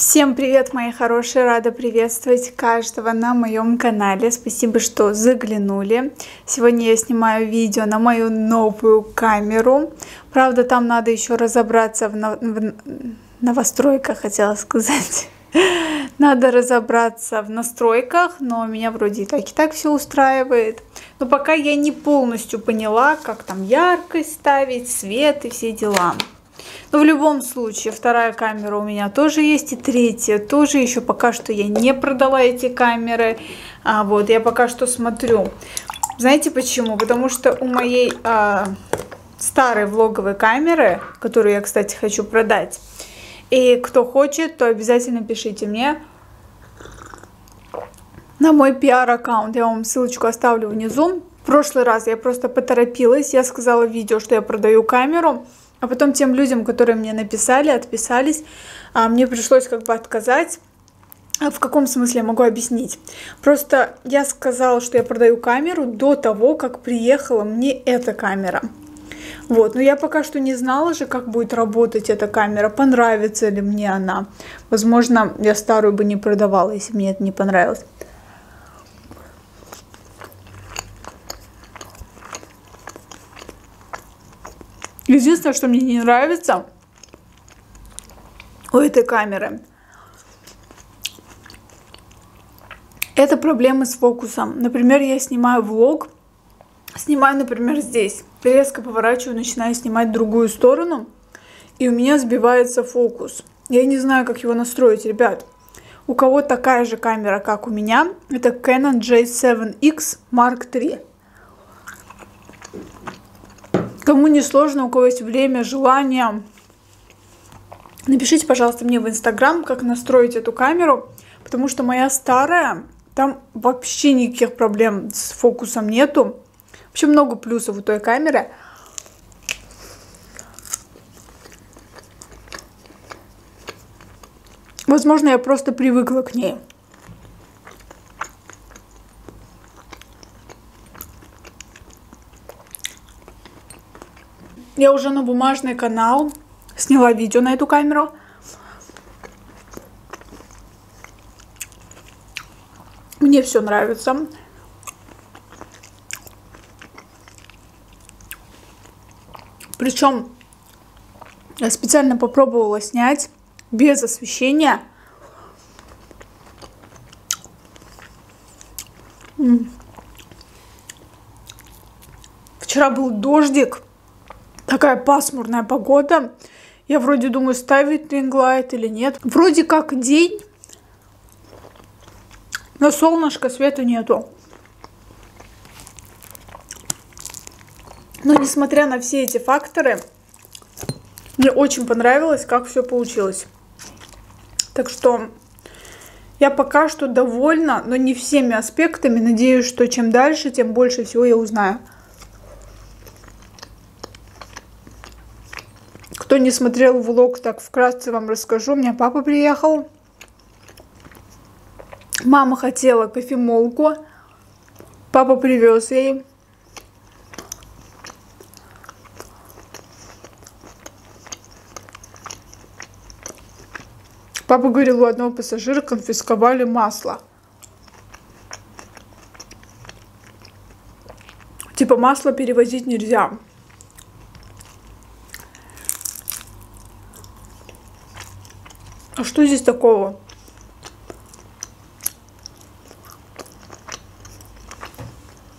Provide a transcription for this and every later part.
Всем привет, мои хорошие! Рада приветствовать каждого на моем канале. Спасибо, что заглянули. Сегодня я снимаю видео на мою новую камеру. Правда, там надо еще разобраться в, на... в новостройках, хотела сказать. Надо разобраться в настройках, но меня вроде и так и так все устраивает. Но пока я не полностью поняла, как там яркость ставить, свет и все дела. Но в любом случае, вторая камера у меня тоже есть, и третья тоже. Еще пока что я не продала эти камеры. А, вот, я пока что смотрю. Знаете почему? Потому что у моей а, старой влоговой камеры, которую я, кстати, хочу продать, и кто хочет, то обязательно пишите мне на мой пиар-аккаунт. Я вам ссылочку оставлю внизу. В прошлый раз я просто поторопилась. Я сказала в видео, что я продаю камеру. А потом тем людям, которые мне написали, отписались, а, мне пришлось как бы отказать. А в каком смысле я могу объяснить? Просто я сказала, что я продаю камеру до того, как приехала мне эта камера. Вот, но я пока что не знала же, как будет работать эта камера, понравится ли мне она. Возможно, я старую бы не продавала, если мне это не понравилось. Единственное, что мне не нравится у этой камеры, это проблемы с фокусом. Например, я снимаю влог, снимаю, например, здесь, резко поворачиваю, начинаю снимать другую сторону, и у меня сбивается фокус. Я не знаю, как его настроить, ребят. У кого такая же камера, как у меня, это Canon J7X Mark III. Кому не сложно, у кого есть время, желание, напишите, пожалуйста, мне в Инстаграм, как настроить эту камеру, потому что моя старая, там вообще никаких проблем с фокусом нету. Вообще много плюсов у той камеры. Возможно, я просто привыкла к ней. Я уже на бумажный канал сняла видео на эту камеру. Мне все нравится. Причем я специально попробовала снять без освещения. Вчера был дождик такая пасмурная погода. Я вроде думаю, ставить ринглайт или нет. Вроде как день, но солнышка света нету. Но несмотря на все эти факторы, мне очень понравилось, как все получилось. Так что я пока что довольна, но не всеми аспектами. Надеюсь, что чем дальше, тем больше всего я узнаю. Не смотрел влог, так вкратце вам расскажу. У меня папа приехал. Мама хотела кофемолку. Папа привез ей. Папа говорил, у одного пассажира конфисковали масло. Типа масло перевозить нельзя. А что здесь такого?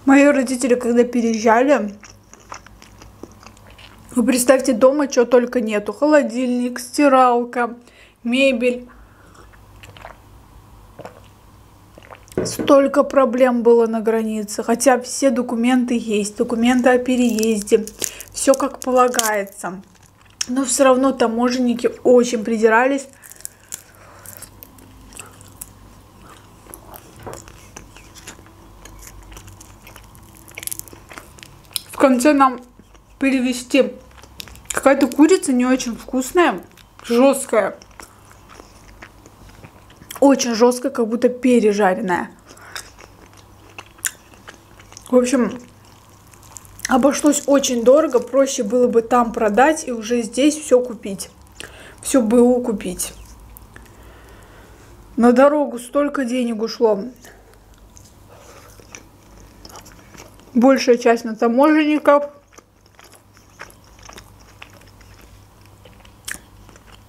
Мои родители, когда переезжали, вы представьте, дома чего только нету. Холодильник, стиралка, мебель. Столько проблем было на границе. Хотя все документы есть, документы о переезде. Все как полагается. Но все равно таможенники очень придирались конце нам перевести. Какая-то курица не очень вкусная, жесткая. Очень жесткая, как будто пережаренная. В общем, обошлось очень дорого. Проще было бы там продать и уже здесь все купить. Все БУ купить. На дорогу столько денег ушло. Большая часть на таможенников.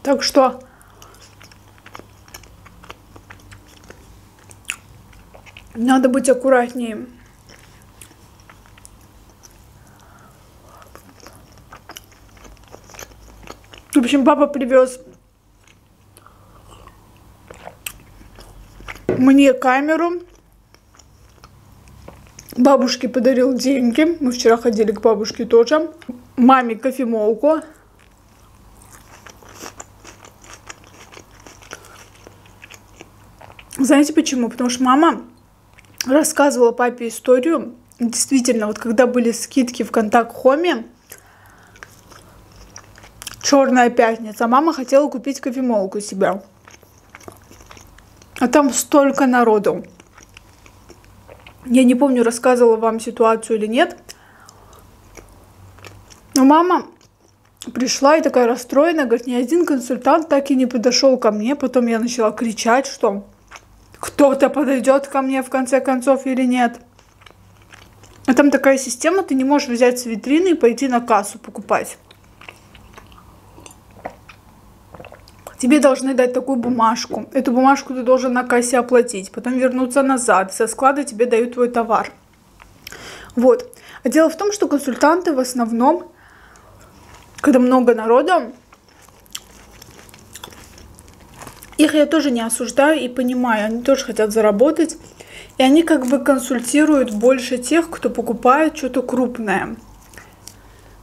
Так что надо быть аккуратнее. В общем, папа привез мне камеру. Бабушке подарил деньги. Мы вчера ходили к бабушке тоже. Маме кофемолку. Знаете почему? Потому что мама рассказывала папе историю. Действительно, вот когда были скидки в контакт Хоме, Черная пятница, мама хотела купить кофемолку себе. А там столько народу. Я не помню, рассказывала вам ситуацию или нет. Но мама пришла и такая расстроенная, говорит, ни один консультант так и не подошел ко мне. Потом я начала кричать, что кто-то подойдет ко мне в конце концов или нет. А там такая система, ты не можешь взять с витрины и пойти на кассу покупать. Тебе должны дать такую бумажку. Эту бумажку ты должен на кассе оплатить, потом вернуться назад. Со склада тебе дают твой товар. Вот. А дело в том, что консультанты в основном, когда много народа, их я тоже не осуждаю и понимаю, они тоже хотят заработать. И они как бы консультируют больше тех, кто покупает что-то крупное.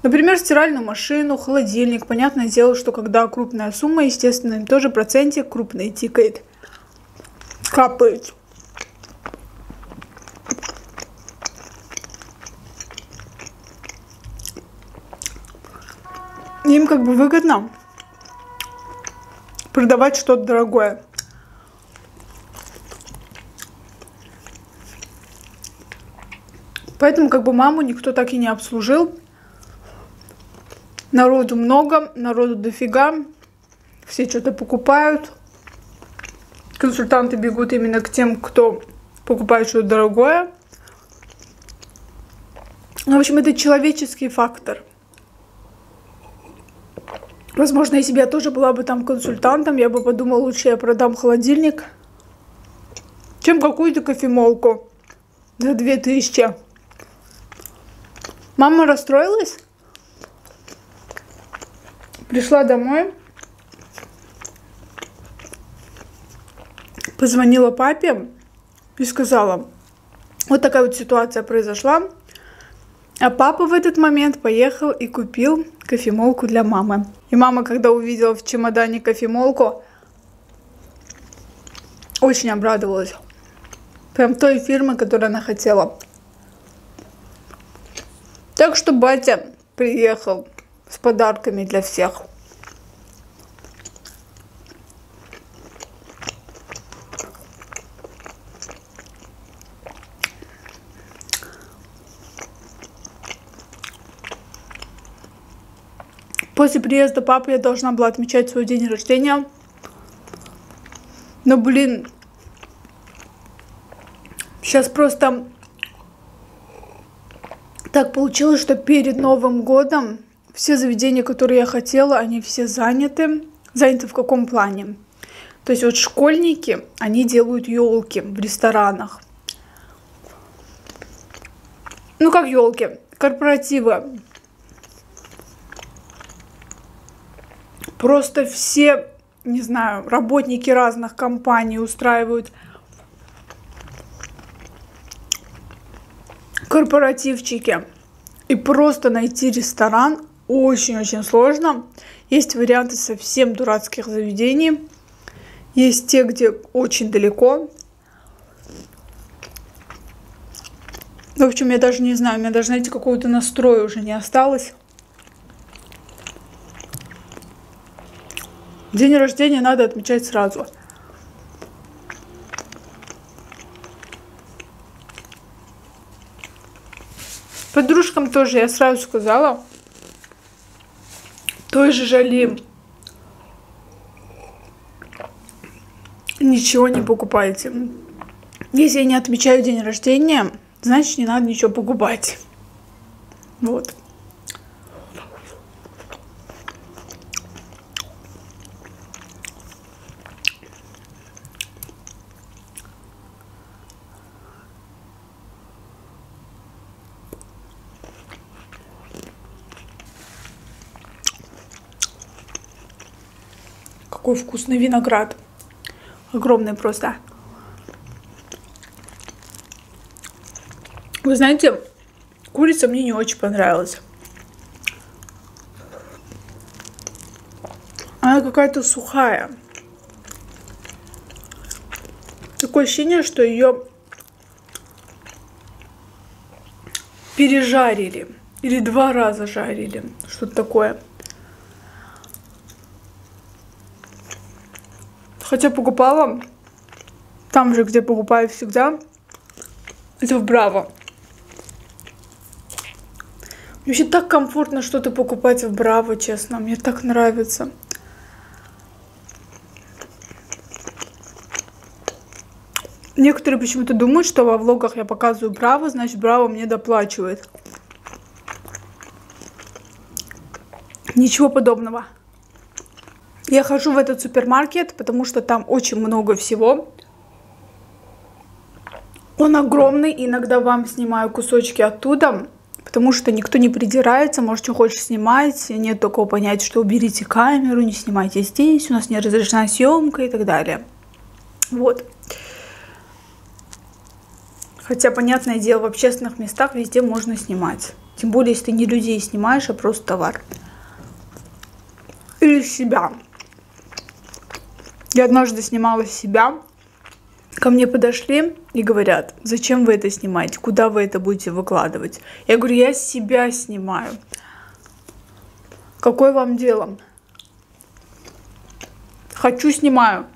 Например, стиральную машину, холодильник. Понятное дело, что когда крупная сумма, естественно, им тоже процентик крупный тикает. Капает. Им как бы выгодно продавать что-то дорогое. Поэтому как бы маму никто так и не обслужил. Народу много, народу дофига. Все что-то покупают. Консультанты бегут именно к тем, кто покупает что-то дорогое. Ну, в общем, это человеческий фактор. Возможно, если бы я тоже была бы там консультантом, я бы подумала, лучше я продам холодильник, чем какую-то кофемолку за 2000. Мама расстроилась? Пришла домой, позвонила папе и сказала, вот такая вот ситуация произошла. А папа в этот момент поехал и купил кофемолку для мамы. И мама, когда увидела в чемодане кофемолку, очень обрадовалась. Прям той фирмы, которую она хотела. Так что батя приехал с подарками для всех. После приезда папы я должна была отмечать свой день рождения. Но, блин, сейчас просто так получилось, что перед Новым годом все заведения, которые я хотела, они все заняты. Заняты в каком плане? То есть вот школьники, они делают елки в ресторанах. Ну как елки? Корпоративы. Просто все, не знаю, работники разных компаний устраивают корпоративчики. И просто найти ресторан очень-очень сложно. Есть варианты совсем дурацких заведений. Есть те, где очень далеко. В общем, я даже не знаю, у меня даже, знаете, какого-то настроя уже не осталось. День рождения надо отмечать сразу. Подружкам тоже я сразу сказала, той же Жали. ничего не покупайте. Если я не отмечаю день рождения, значит не надо ничего покупать. Вот. Какой вкусный виноград. Огромный просто. Вы знаете, курица мне не очень понравилась. Она какая-то сухая. Такое ощущение, что ее пережарили. Или два раза жарили. Что-то такое. Хотя покупала там же, где покупаю всегда. Это в Браво. Вообще так комфортно что-то покупать в Браво, честно. Мне так нравится. Некоторые почему-то думают, что во влогах я показываю Браво, значит Браво мне доплачивает. Ничего подобного. Я хожу в этот супермаркет, потому что там очень много всего. Он огромный, иногда вам снимаю кусочки оттуда, потому что никто не придирается, может, что хочешь снимать, нет такого понятия, что уберите камеру, не снимайте здесь, у нас не разрешена съемка и так далее. Вот. Хотя, понятное дело, в общественных местах везде можно снимать. Тем более, если ты не людей снимаешь, а просто товар. Или себя. Я однажды снимала себя. Ко мне подошли и говорят, зачем вы это снимаете, куда вы это будете выкладывать. Я говорю, я себя снимаю. Какое вам дело? Хочу, снимаю.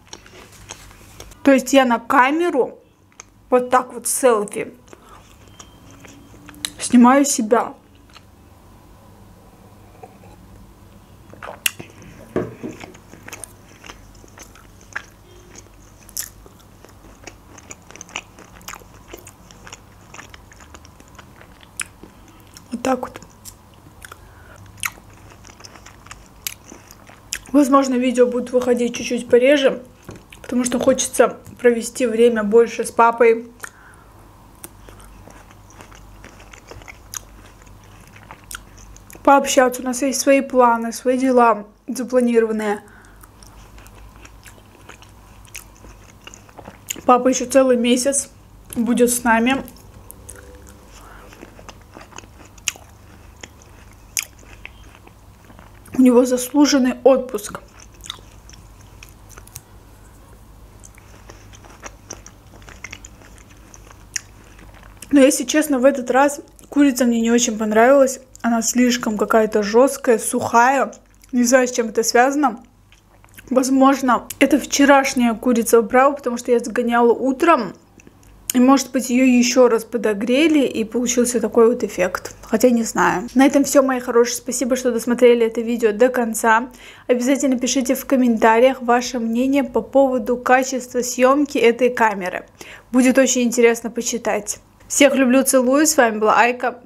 То есть я на камеру, вот так вот селфи, снимаю себя. Так вот. Возможно, видео будет выходить чуть-чуть пореже, потому что хочется провести время больше с папой. Пообщаться. У нас есть свои планы, свои дела запланированные. Папа еще целый месяц будет с нами. Него заслуженный отпуск. Но если честно, в этот раз курица мне не очень понравилась. Она слишком какая-то жесткая, сухая. Не знаю, с чем это связано. Возможно, это вчерашняя курица в потому что я загоняла утром. И может быть ее еще раз подогрели и получился такой вот эффект. Хотя не знаю. На этом все, мои хорошие. Спасибо, что досмотрели это видео до конца. Обязательно пишите в комментариях ваше мнение по поводу качества съемки этой камеры. Будет очень интересно почитать. Всех люблю, целую. С вами была Айка.